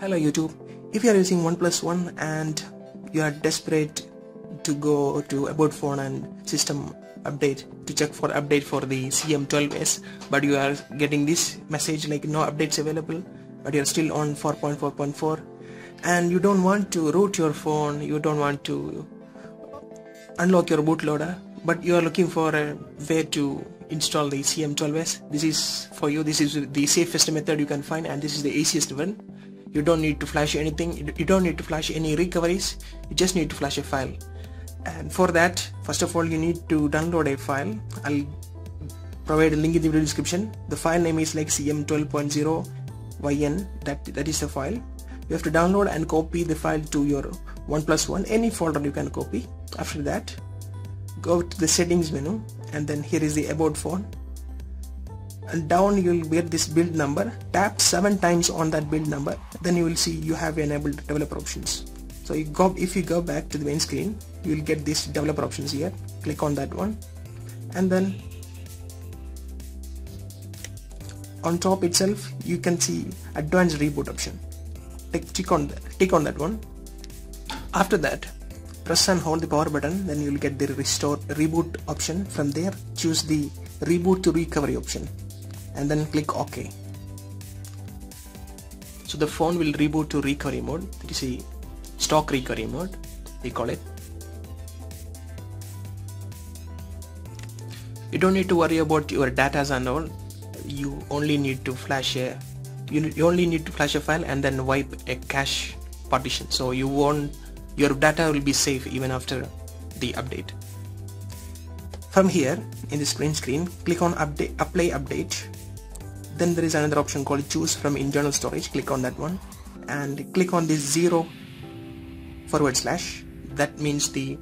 Hello YouTube. If you are using OnePlus One and you are desperate to go to about phone and system update to check for update for the CM12s but you are getting this message like no updates available but you are still on 4.4.4 and you don't want to root your phone you don't want to unlock your bootloader but you are looking for a way to install the CM12s this is for you this is the safest method you can find and this is the easiest one you don't need to flash anything. You don't need to flash any recoveries. You just need to flash a file. And for that first of all you need to download a file. I'll provide a link in the video description. The file name is like cm12.0 yn that that is the file. You have to download and copy the file to your OnePlus One. Any folder you can copy. After that go to the settings menu and then here is the about phone and down you will get this build number. Tap seven times on that build number. Then you will see you have enabled developer options. So you go if you go back to the main screen you will get these developer options here. Click on that one. And then on top itself you can see advanced reboot option. Tick, tick on tick on that one. After that press and hold the power button. Then you will get the restore reboot option. From there choose the reboot to recovery option and then click OK. So the phone will reboot to recovery mode. You see stock recovery mode we call it. You don't need to worry about your data and all. You only need to flash a you, you only need to flash a file and then wipe a cache partition. So you won't your data will be safe even after the update. From here in the screen screen click on update apply update then there is another option called choose from internal storage. Click on that one. And click on this zero forward slash. That means the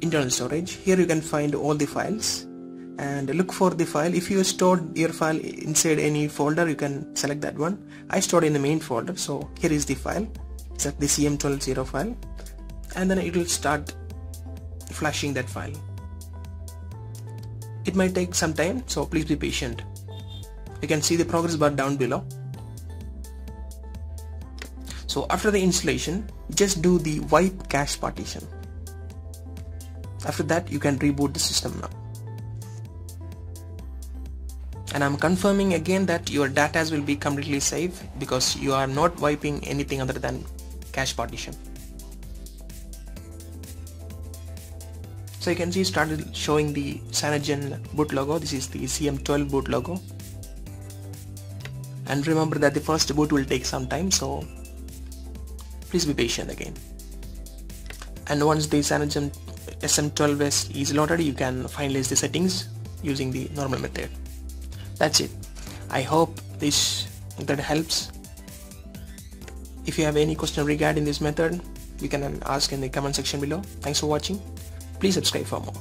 internal storage. Here you can find all the files. And look for the file. If you stored your file inside any folder you can select that one. I stored in the main folder. So here is the file. Select the cm120 file. And then it will start flashing that file. It might take some time so please be patient you can see the progress bar down below. So after the installation just do the wipe cache partition. After that you can reboot the system now. And I'm confirming again that your data will be completely safe because you are not wiping anything other than cache partition. So you can see started showing the Cyanogen boot logo. This is the CM12 boot logo and remember that the first boot will take some time so please be patient again. And once the Cyanogen CM12S is loaded you can finalize the settings using the normal method. That's it. I hope this method helps. If you have any question regarding this method you can ask in the comment section below. Thanks for watching. Please subscribe for more